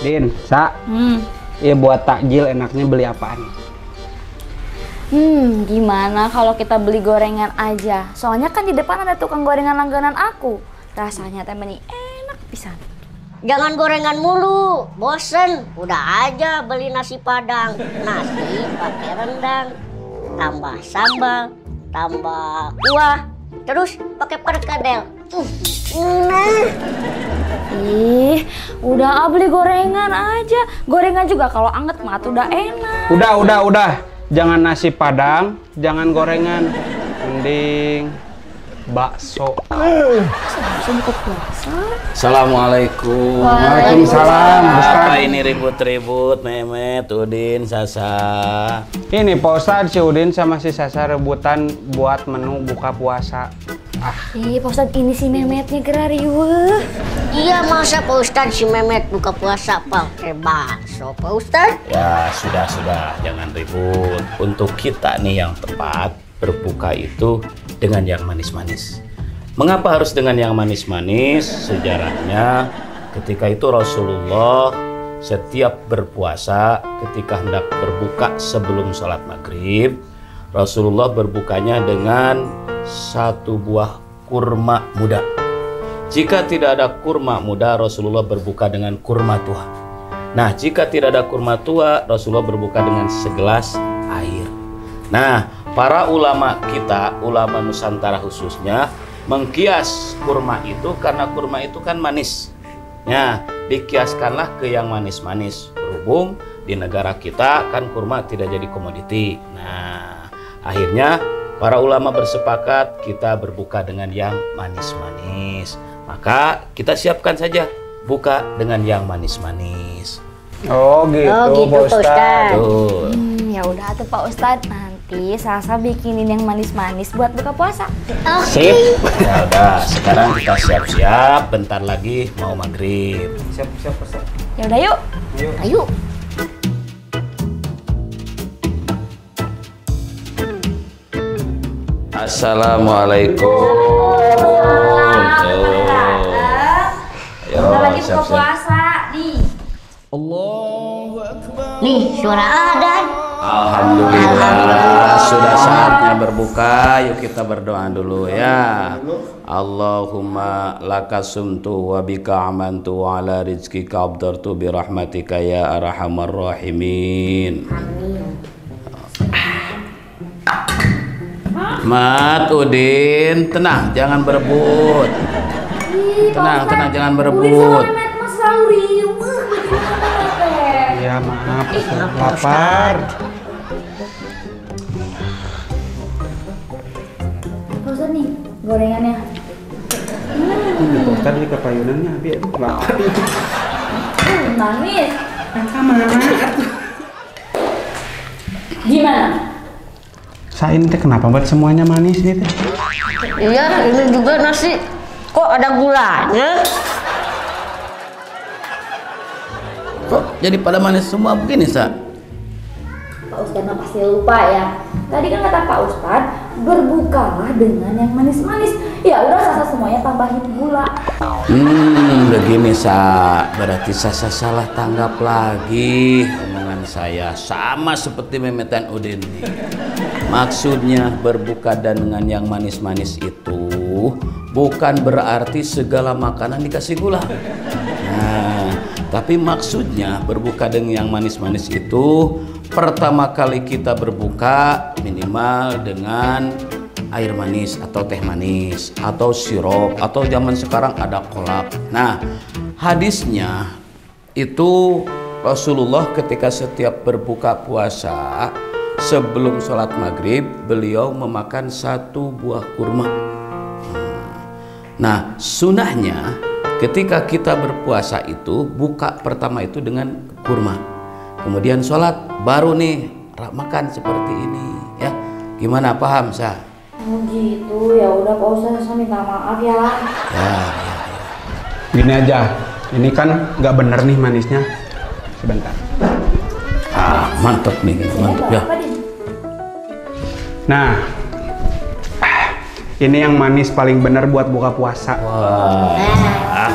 Din, Sa, Hmm. ya buat takjil enaknya beli apaan? Hmm, gimana kalau kita beli gorengan aja? Soalnya kan di depan ada tukang gorengan langganan aku. Rasanya teh meni enak pisan. Jangan gorengan mulu, bosen. Udah aja beli nasi padang. Nasi pakai rendang, tambah sambal, tambah kuah, terus pakai perkedel. Uh, nah. Ih, udah ah, beli gorengan aja. Gorengan juga kalau anget mah tuh udah enak. Udah, udah, udah. Jangan nasi padang, jangan gorengan. Mending bakso. Assalamualaikum. Waalaikumsalam. Apa ini ribut-ribut, Memet, Udin, Sasa? Ini Pak Ustadz, si Udin sama si Sasa rebutan buat menu buka puasa. Ih, Pak Ustadz ini si Memetnya gerak. Iya masa Pak Ustadz si Memet buka puasa pakai bakso Pak Ustadz? Ya sudah sudah, jangan ribut. Untuk kita nih yang tepat berbuka itu dengan yang manis-manis. Mengapa harus dengan yang manis-manis? Sejarahnya ketika itu Rasulullah setiap berpuasa ketika hendak berbuka sebelum sholat maghrib Rasulullah berbukanya dengan satu buah kurma muda jika tidak ada kurma muda Rasulullah berbuka dengan kurma tua Nah, jika tidak ada kurma tua, Rasulullah berbuka dengan segelas air. Nah, para ulama kita, ulama Nusantara khususnya, mengkias kurma itu karena kurma itu kan manis. Ya, dikiaskanlah ke yang manis-manis. Berhubung di negara kita kan kurma tidak jadi komoditi. Nah, akhirnya para ulama bersepakat kita berbuka dengan yang manis-manis. Maka kita siapkan saja buka dengan yang manis-manis. Oh gitu, Oh, gitu, Pak Ustadz. Ustadz. Tuh. Hmm, ya udah tuh Pak Ustadz. Nanti Sasa bikinin yang manis-manis buat buka puasa. Sip. Ya udah, sekarang kita siap-siap. Bentar lagi mau maghrib. Siap, siap, Ustadz. Ya udah yuk. Ayo. Assalamualaikum. Ayo, siap-siap. puasa nih. Nih suara adan. Alhamdulillah sudah saatnya berbuka. Yuk kita berdoa dulu ya. Allahumma laka sumtu wa bika amantu wa ala rizkika abdartu bi rahmatika ya arhamar rahimin. Mat Udin, tenang, jangan berebut. Tenang, tenang, jangan berebut. Ya maaf, lapar. Nih, gorengannya. Ini Pak Ustadz ini kepayunannya, biar lapar. Hmm, manis. Gimana? Saya ini teh kenapa buat semuanya manis nih teh? Iya ini juga nasi. Kok ada gulanya? Kok jadi pada manis semua begini, Sa? Pak Ustadz mah pasti lupa ya. Tadi kan kata Pak Ustadz, berbukalah dengan yang manis-manis. Ya udah Sasa semuanya tambahin gula. Hmm, begini sa, berarti Sasa salah tanggap lagi saya sama seperti memetan Udin. Maksudnya berbuka dan dengan yang manis-manis itu bukan berarti segala makanan dikasih gula. Nah, tapi maksudnya berbuka dengan yang manis-manis itu pertama kali kita berbuka minimal dengan air manis atau teh manis atau sirup atau zaman sekarang ada kolak. Nah, hadisnya itu Rasulullah ketika setiap berbuka puasa sebelum sholat maghrib beliau memakan satu buah kurma. Nah, sunahnya ketika kita berpuasa itu buka pertama itu dengan kurma. Kemudian sholat baru nih makan seperti ini ya. Gimana paham sah? Oh gitu, ya udah Pak Ustadz saya minta maaf ya. Ya, ya, ya. Gini aja, ini kan nggak bener nih manisnya. Sebentar. Ah, mantap nih, mantap ya. Nah, ini yang manis paling bener buat buka puasa. Wah, ah,